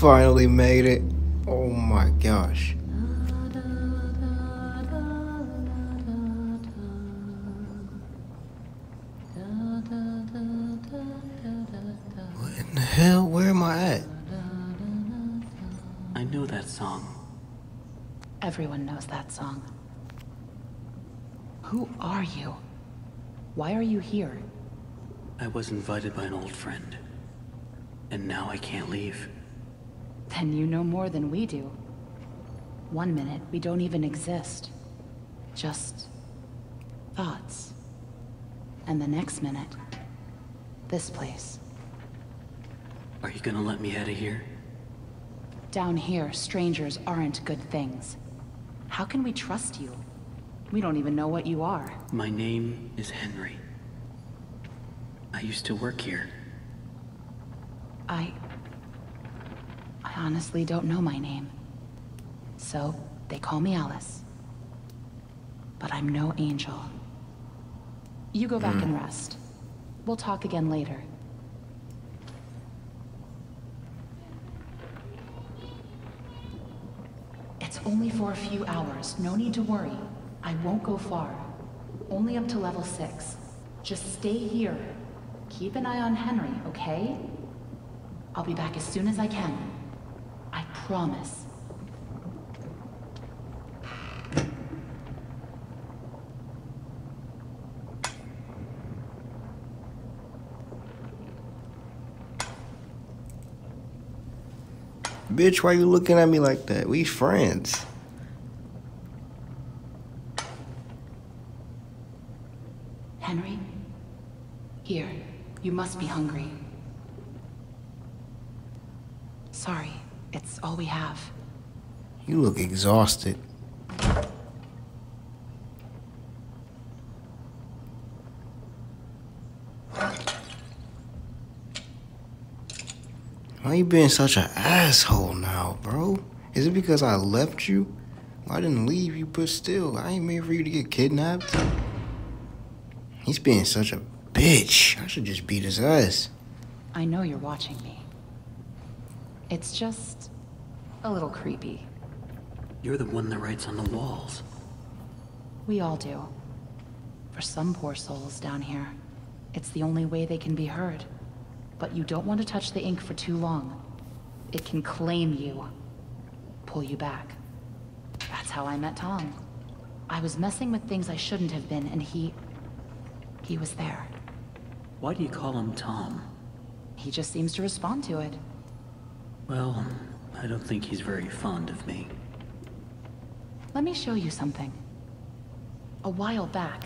finally made it. Oh my gosh. What in the hell? Where am I at? I know that song. Everyone knows that song. Who are you? Why are you here? I was invited by an old friend. And now I can't leave. Then you know more than we do. One minute, we don't even exist. Just... thoughts. And the next minute, this place. Are you gonna let me out of here? Down here, strangers aren't good things. How can we trust you? We don't even know what you are. My name is Henry. I used to work here. I... I honestly don't know my name. So, they call me Alice. But I'm no angel. You go back hmm. and rest. We'll talk again later. It's only for a few hours. No need to worry. I won't go far. Only up to level 6. Just stay here. Keep an eye on Henry, okay? I'll be back as soon as I can. Promise. Bitch, why you looking at me like that? We friends. Henry? Here. You must be hungry. Sorry. It's all we have. You look exhausted. Why you being such an asshole now, bro? Is it because I left you? Well, I didn't leave you, but still, I ain't made for you to get kidnapped. He's being such a bitch. I should just beat his ass. I know you're watching me. It's just... a little creepy. You're the one that writes on the walls. We all do. For some poor souls down here, it's the only way they can be heard. But you don't want to touch the ink for too long. It can claim you. Pull you back. That's how I met Tom. I was messing with things I shouldn't have been, and he... He was there. Why do you call him Tom? He just seems to respond to it. Well, I don't think he's very fond of me. Let me show you something. A while back,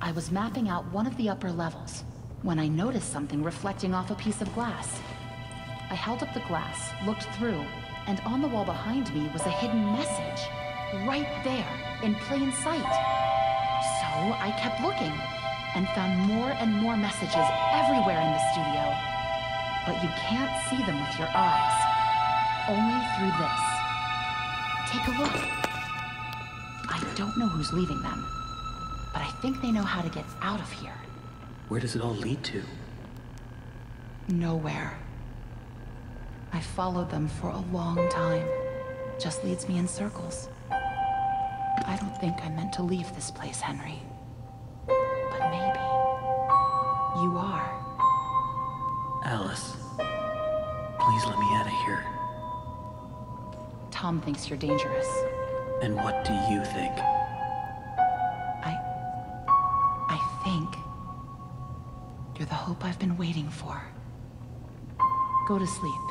I was mapping out one of the upper levels when I noticed something reflecting off a piece of glass. I held up the glass, looked through, and on the wall behind me was a hidden message. Right there, in plain sight. So I kept looking, and found more and more messages everywhere in the studio. But you can't see them with your eyes. Only through this. Take a look. I don't know who's leaving them, but I think they know how to get out of here. Where does it all lead to? Nowhere. I followed them for a long time. Just leads me in circles. I don't think I meant to leave this place, Henry. But maybe... You are. Alice. Please let me out of here. Tom thinks you're dangerous. And what do you think? I... I think... You're the hope I've been waiting for. Go to sleep.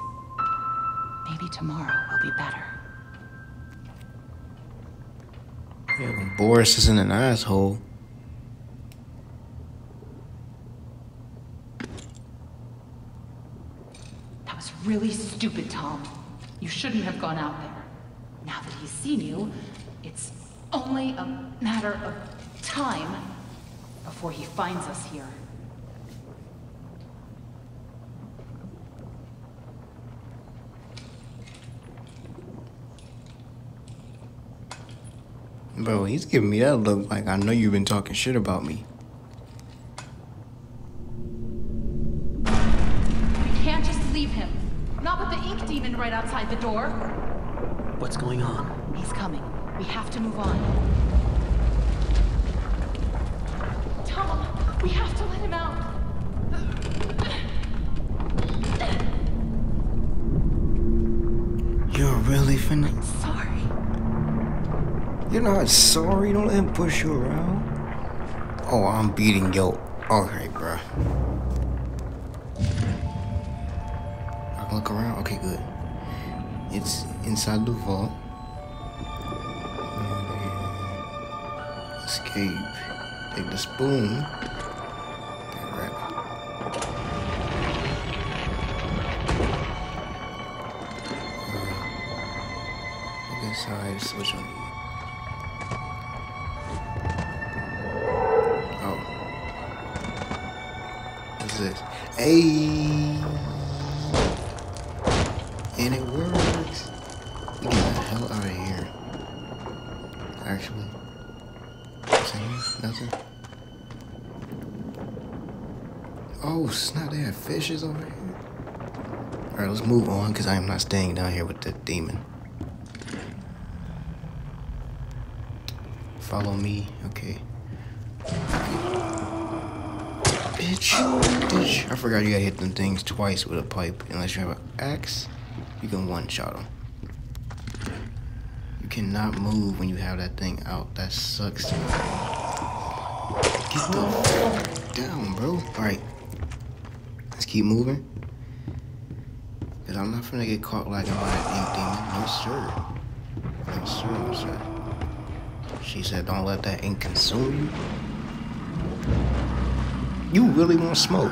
Maybe tomorrow will be better. Yeah, well, Boris isn't an asshole. That was really stupid, Tom. You shouldn't have gone out there. Seen you, it's only a matter of time before he finds us here. Bro, he's giving me that look like I know you've been talking shit about me. What's going on? He's coming. We have to move on. Tom, we have to let him out. You're really finna. Sorry. You're not sorry. Don't let him push you around. Oh, I'm beating yo. Okay, bruh. I can look around. Okay, good. It's inside the vault. Uh, escape. Take the spoon. Oh, snap, they have fishes over here. Alright, let's move on because I am not staying down here with the demon. Follow me, okay. Bitch, bitch. I forgot you gotta hit them things twice with a pipe. Unless you have an axe, you can one shot them. You cannot move when you have that thing out. That sucks. Get the fuck down, bro. Alright. Keep moving. Cause I'm not finna get caught like I'm that ink demon. No sir. No sir, no sir. She said don't let that ink consume you. You really want smoke?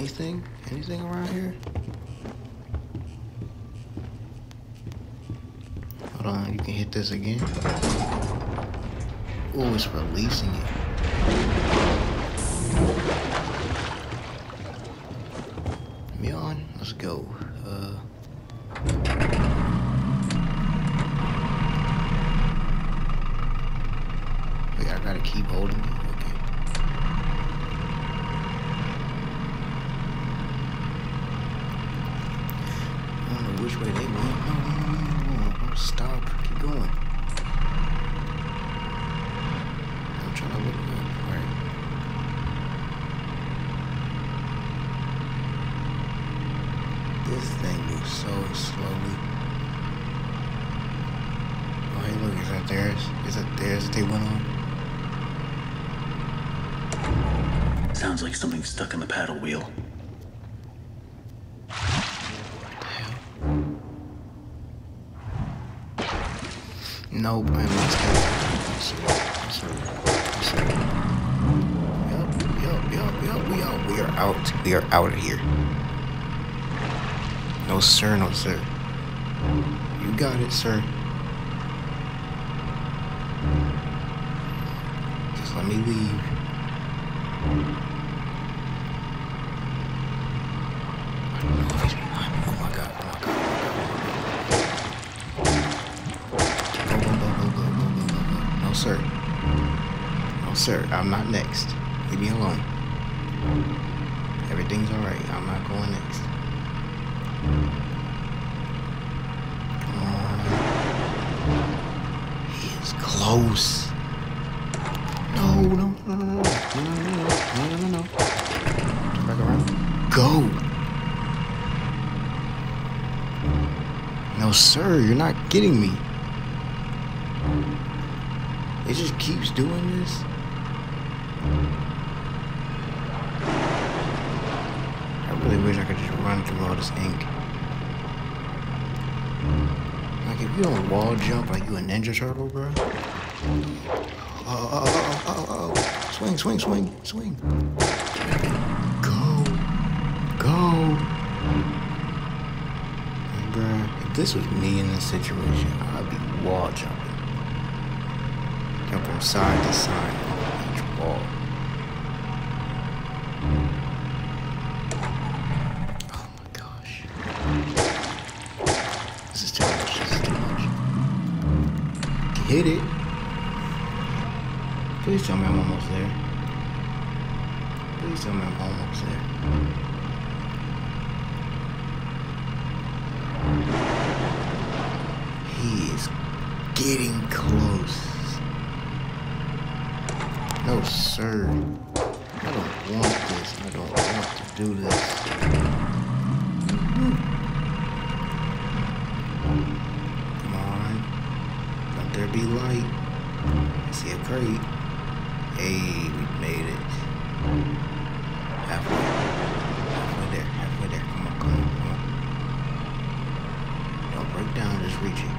Anything? Anything around here? Hold on, you can hit this again. Oh, it's releasing it. Me on? Let's go. Uh. Wait, I gotta keep holding it. Okay. I don't know which way they went. No, no, no, no, no, no. Stop. Keep going. I'm trying to look up. Right. This thing moves so slowly. Oh, hey, look, is that theirs? That they went on? Sounds like something stuck in the paddle wheel. Nope, I'm not scared. Yup, yup, yup, yup. Out. We are out. We are out of here. No sir, no sir. You got it, sir. They leave. Getting me. It just keeps doing this. I really wish I could just run through all this ink. Like if you don't wall jump like you a ninja turtle, bro. Oh, oh, oh, oh, oh, oh. oh. Swing, swing, swing, swing. Go. Go. Like, bruh, if this was me in this situation, mm. I'd be wall jumping. Jump from side to side on each wall. Oh my gosh. This is too much. This is too much. Hit it. Please tell me I'm almost there. Please tell me I'm almost there. He is getting close. No, sir. I don't want this. I don't want to do this. Come on. Be light. I see a crate. Hey, we made it. Halfway. Halfway there. Halfway there. Come on, come on, come on. Don't break down, just reach it.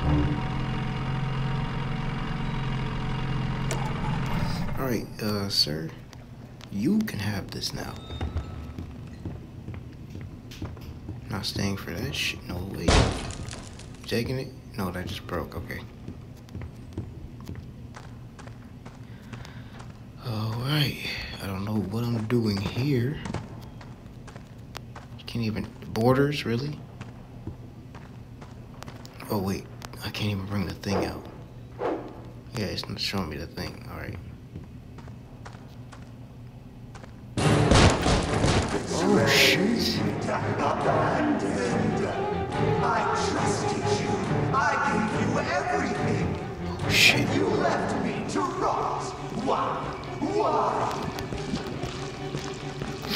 Alright, uh, sir. You can have this now. Not staying for that shit. No way. Taking it? No, that just broke. Okay. Alright. I don't know what I'm doing here. You Can't even. Borders, really? Oh, wait. I can't even bring the thing out. Yeah, it's not showing me the thing. Alright. Oh, shit.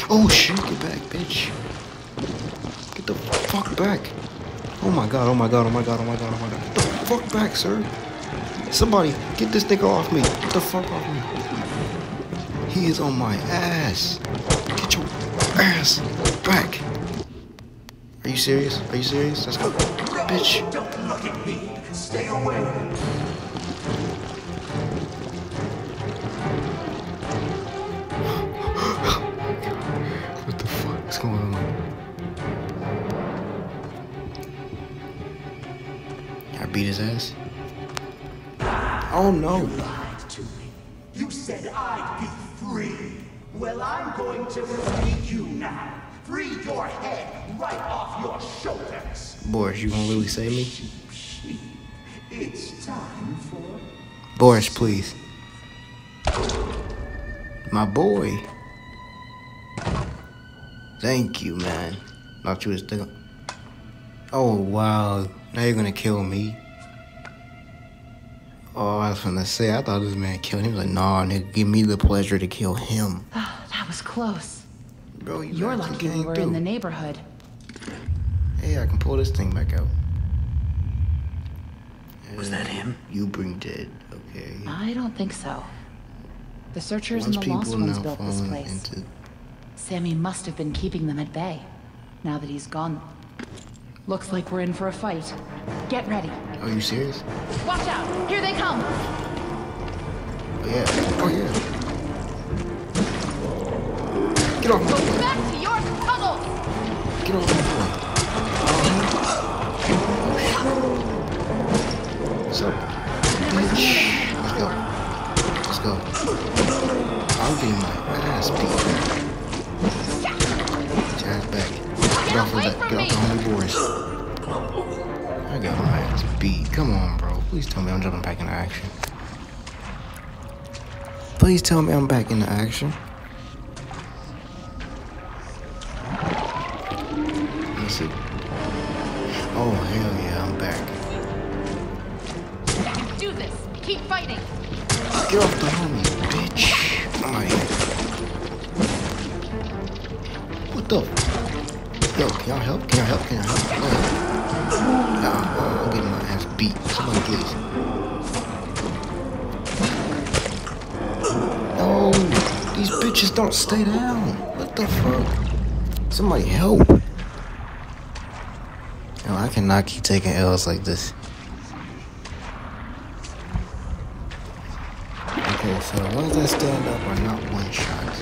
Oh shit, get back, bitch. Get the fuck back. Oh my god, oh my god, oh my god, oh my god, oh my god. Get the fuck back, sir. Somebody, get this nigga off me. Get the fuck off me. He is on my ass. Get your ass back. Are you serious? Are you serious? Let's go. Bitch. Oh no. Lied to me. You said I'd be free. Well, I'm going to free you now. Free your head right off your shoulders. Boris, you gonna really save me? It's time for Boris, please. My boy. Thank you, man. Thought you was still. Oh wow! Now you're gonna kill me. Oh, I was gonna say I thought this man killed him. He was like, nah, nigga, give me the pleasure to kill him. Oh, that was close. Bro, you You're actually lucky we came were in the neighborhood. Hey, I can pull this thing back out. Was that him? You bring dead, okay? I don't think so. The searchers Once and the Lost Ones built this place. into Sammy must have been keeping them at bay. Now that he's gone. Looks like we're in for a fight. Get ready. Are you serious? Watch out! Here they come! Oh yeah. Oh yeah. Get off Go back to your tunnel! Get off my boy. What's up? Bitch. Let's go. Let's go. I'm getting my ass beat. Get off of that. Get off the homie Boris. I got my ass beat. Come on, bro. Please tell me I'm jumping back into action. Please tell me I'm back into action. Let me see. Oh, hell yeah, I'm back. Do this! Keep fighting! Get off the Nah, I'm getting my ass beat. Please. No, these bitches don't stay down. What the fuck? Somebody help. Yo, I cannot keep taking L's like this. Okay, so the ones that stand up are not one shot.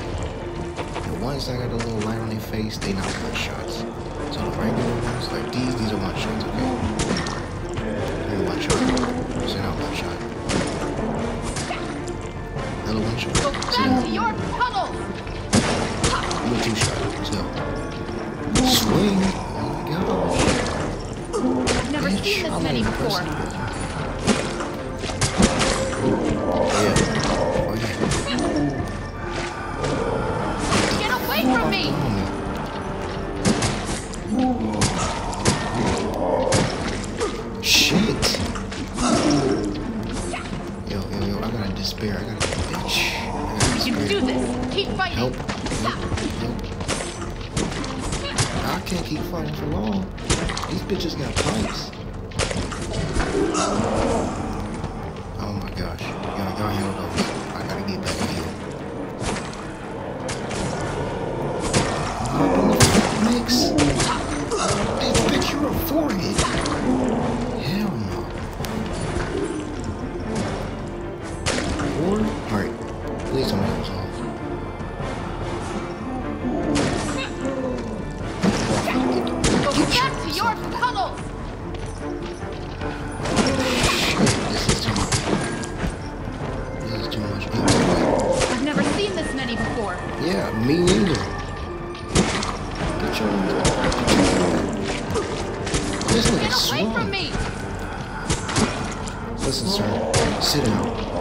The ones that got a little light on their face, they not one shots. Regular ones, like these, these are one shots, okay? They're one shot. So not one shot. Another one shot. Go back to your tunnel! you a two shot. Let's go. Swing. Oh my gosh. I've never bitch. seen this many before. Yeah. Gotta. I gotta, bitch. I gotta You can do this! Keep fighting! Help. Help. Help. I can't keep fighting for long. These bitches got pipes. Oh my gosh. Yo, y'all handle those. Listen, sir. Sit down.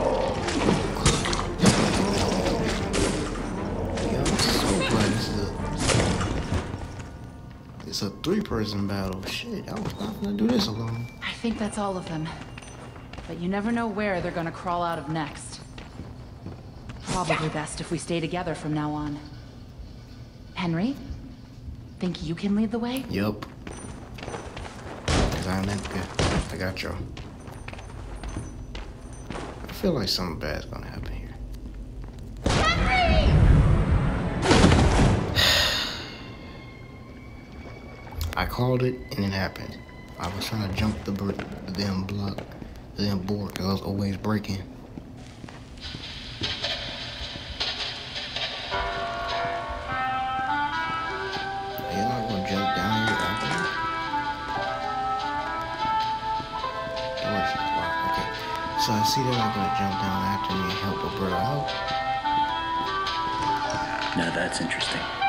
Three-person battle. Shit, I was not gonna do this alone. I think that's all of them. But you never know where they're gonna crawl out of next. Probably best if we stay together from now on. Henry? Think you can lead the way? Yup. Cause I'm that good. I got y'all. I feel like something bad's gonna happen I called it and it happened. I was trying to jump the, damn block, the damn board, cause I was always breaking. So I see they're not gonna jump down after me and help a brother out. Now that's interesting.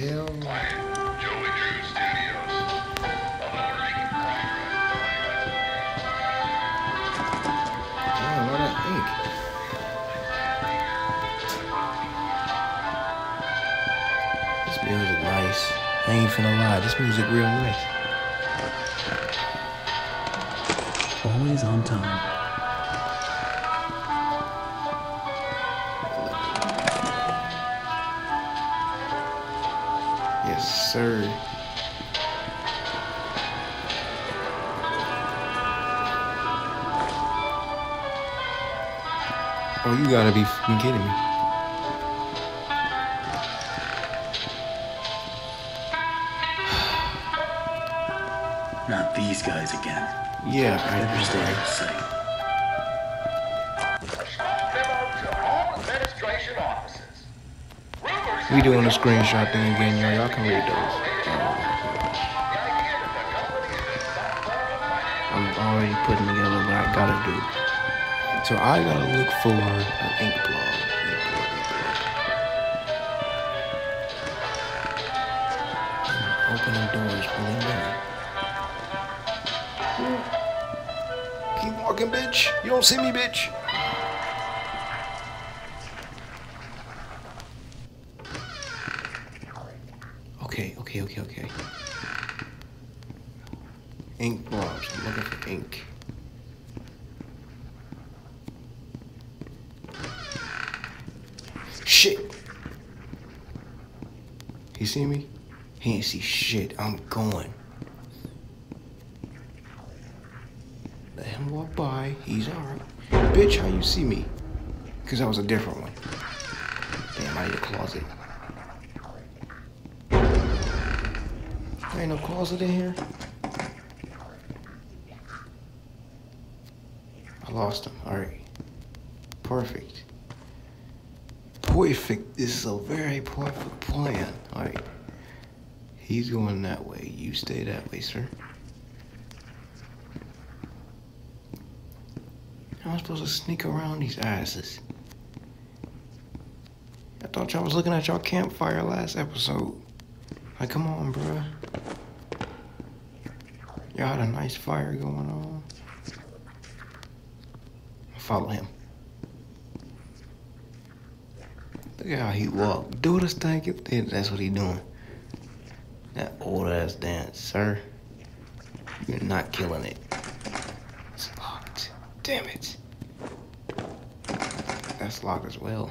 That oh, ink. This music nice. I ain't finna lie, this music real nice. Always on time. Oh, you gotta be kidding me. Not these guys again. Yeah, I understand. stay out of sight. memo to home administration offices. Rumors We doing a screenshot thing again, y'all. Y'all can read those. I'm already putting together what I gotta do. So I gotta look for an ink blog. Blog. Hmm, Opening doors really well. Keep walking, bitch. You don't see me, bitch. Okay, okay, okay, okay. Ink blobs. I'm looking for ink. Shit. He see me? He ain't see shit. I'm going. Let him walk by. He's alright. Bitch, how you see me? Cause that was a different one. Damn, I need a closet. There ain't no closet in here. I lost him. All right. Perfect. Perfect. This is a very perfect plan. All right. He's going that way. You stay that way, sir. How am I supposed to sneak around these asses? I thought y'all was looking at y'all campfire last episode. Like, come on, bruh. Y'all had a nice fire going on. Follow him. Look at how he walk. Do this thing. That's what he doing. That old ass dance, sir. You're not killing it. It's locked. Damn it. That's locked as well.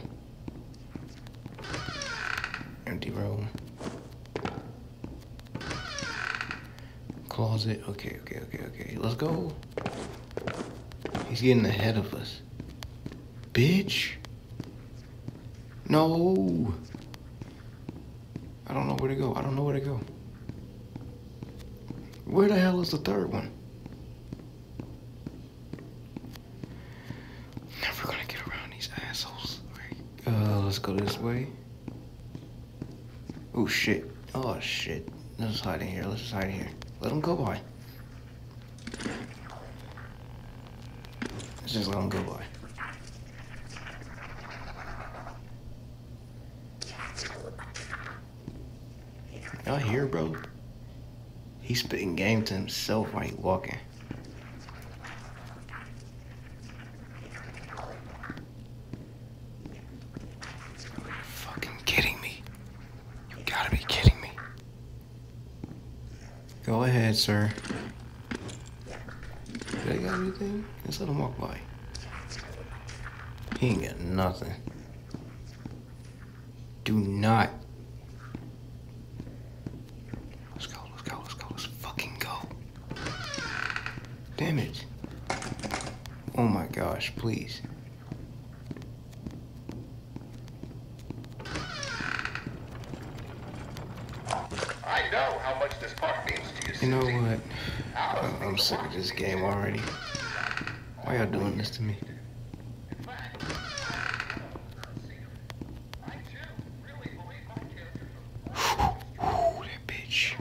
Empty room. Closet. Okay, okay, okay, okay. Let's go. He's getting ahead of us. Bitch. No. I don't know where to go. I don't know where to go. Where the hell is the third one? Never gonna get around these assholes. Uh, let's go this way. Oh shit. Oh shit. Let's hide in here. Let's hide in here. Let them go by. Let's just let them go by. Y'all here, bro? He's spitting game to himself while he walking. Fucking kidding me? You gotta be kidding me. Go ahead, sir. Did I got anything? Just let him walk by. He ain't got nothing. Do not. Let's go, let's go, let's go, let's fucking go. Damn it. Oh my gosh, please. I know how much this park means to you, You know what? I'm sick of this game already. Why y'all doing this to me? That bitch.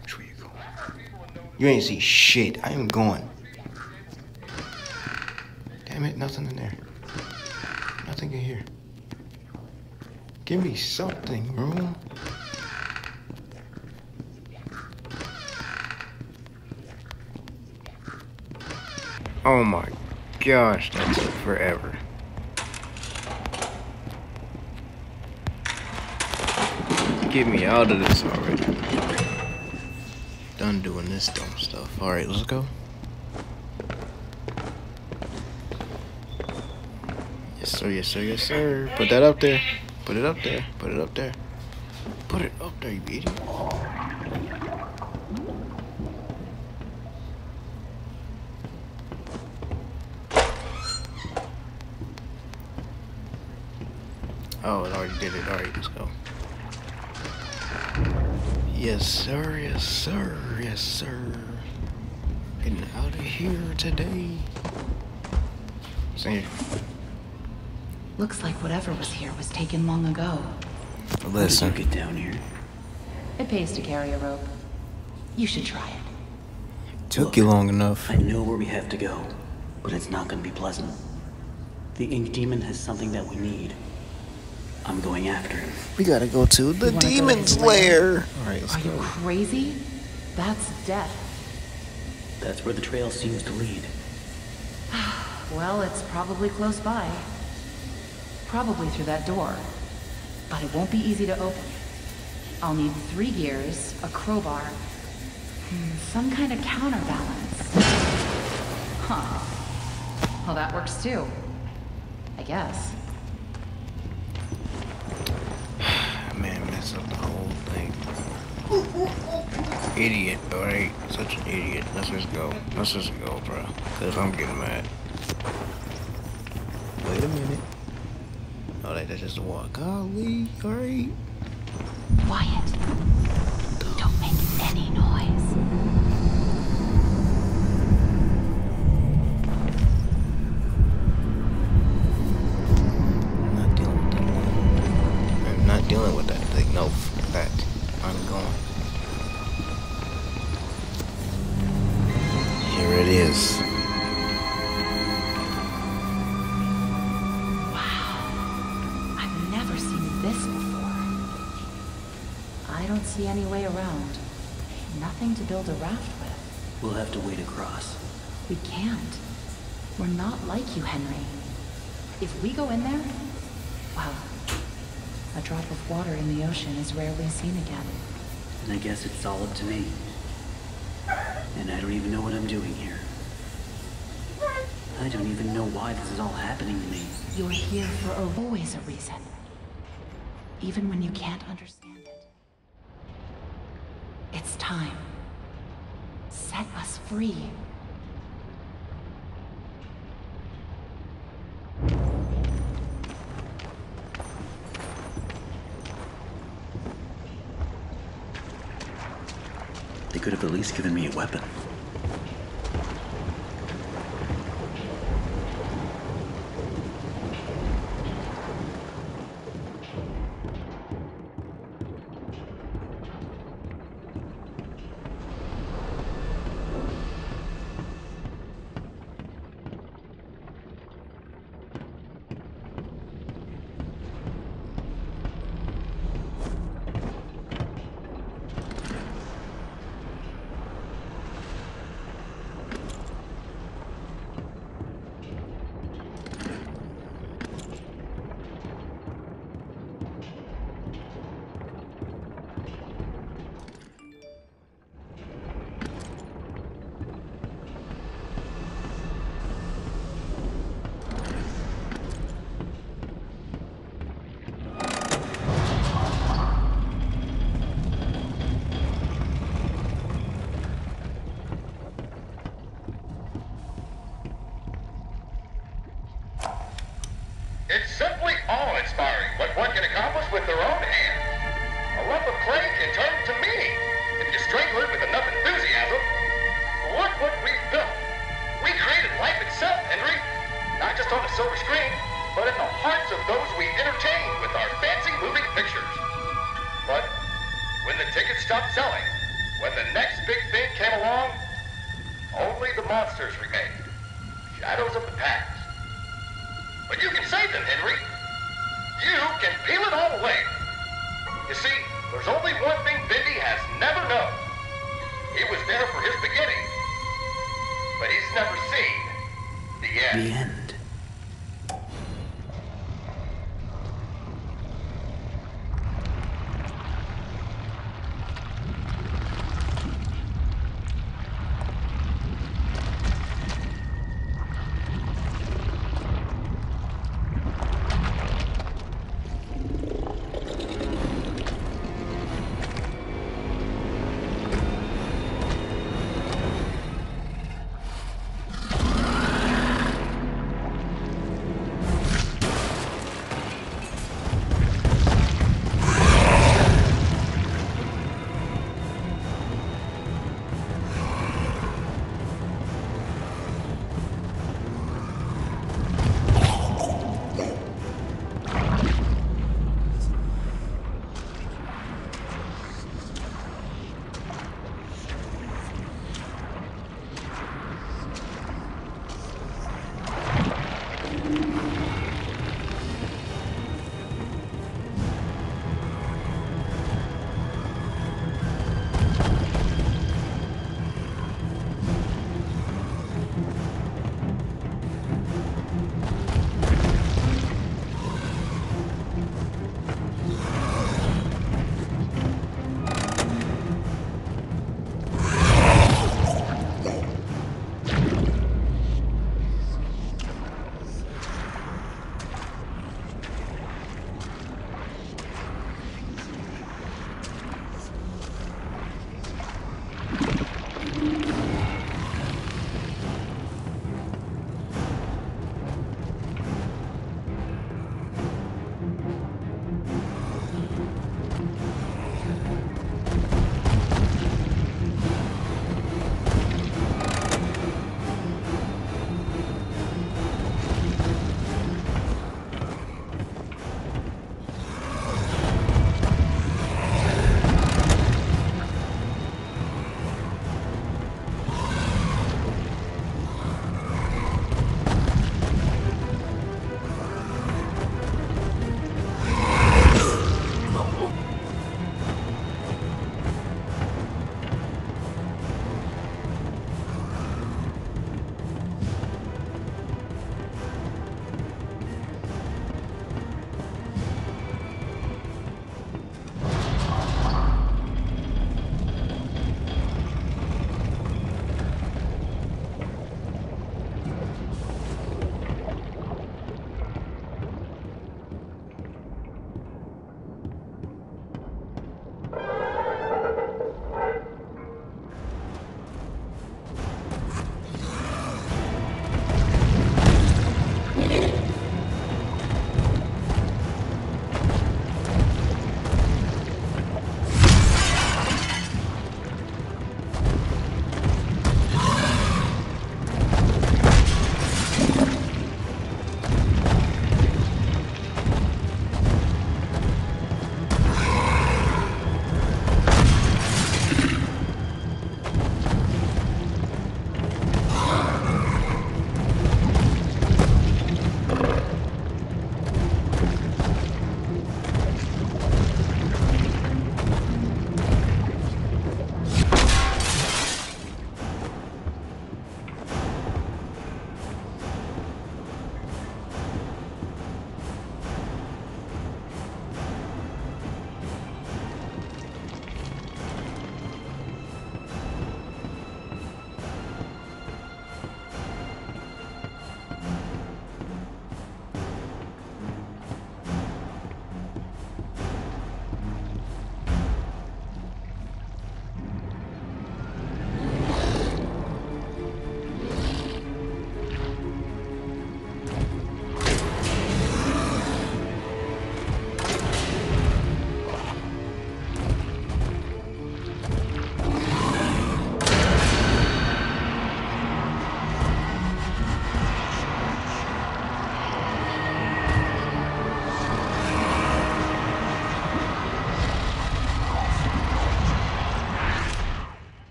Which you going? You ain't see shit. I am going. Damn it, nothing in there. Nothing in here. Give me something, room. Oh my gosh, that took forever. Get me out of this already. Done doing this dumb stuff. Alright, let's go. Sir, yes, sir, yes, sir. Put that up there. Put it up there. Put it up there. Put it up there, you idiot. Oh, it already did it. Alright, let's go. Yes, sir. Yes, sir. Yes, sir. Getting out of here today. See, Looks like whatever was here was taken long ago. How did listen. you get down here? It pays to carry a rope. You should try it. Took you long enough. I know where we have to go, but it's not going to be pleasant. The Ink Demon has something that we need. I'm going after him. We gotta go to the You wanna demon's lair? lair. Alright, let's Are you crazy? That's death. That's where the trail seems to lead. Well, it's probably close by. Probably through that door. But it won't be easy to open. I'll need three gears, a crowbar, hmm, some kind of counterbalance. Huh. Well, that works too. I guess. Man, mess up the whole thing. Idiot, alright? Such an idiot. Let's just go. Let's just go, bro. Cause I'm getting mad. Wait a minute. Oh, that- that's just a walk. Golly, alright. Quiet. Nothing to build a raft with. We'll have to wade across. We can't. We're not like you, Henry. If we go in there, well, a drop of water in the ocean is rarely seen again. And I guess it's all up to me. And I don't even know what I'm doing here. I don't even know why this is all happening to me. You're here for a- always a reason. Even when you can't understand it. It's time. Set us free. They could have at least given me a weapon.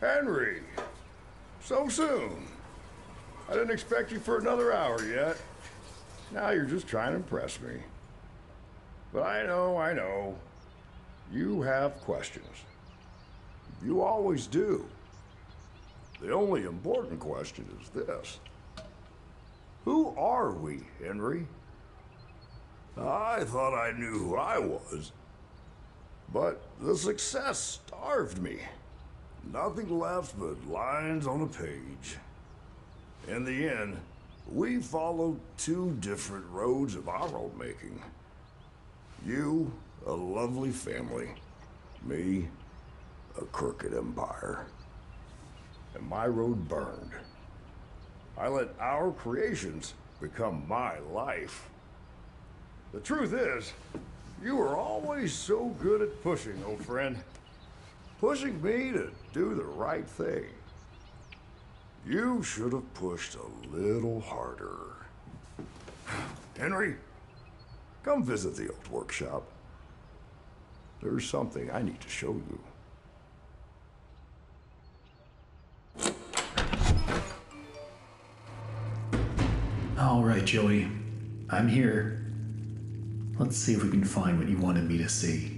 Henry! So soon. I didn't expect you for another hour yet. Now you're just trying to impress me. But I know, I know. You have questions. You always do. The only important question is this Who are we, Henry? I thought I knew who I was. But the success starved me. Nothing left but lines on a page. In the end, we followed two different roads of our own making. You, a lovely family. Me, a crooked empire. And my road burned. I let our creations become my life. The truth is, you were always so good at pushing, old friend. Pushing me to do the right thing. You should have pushed a little harder. Henry, come visit the old workshop. There's something I need to show you. All right, Joey. I'm here. Let's see if we can find what you wanted me to see.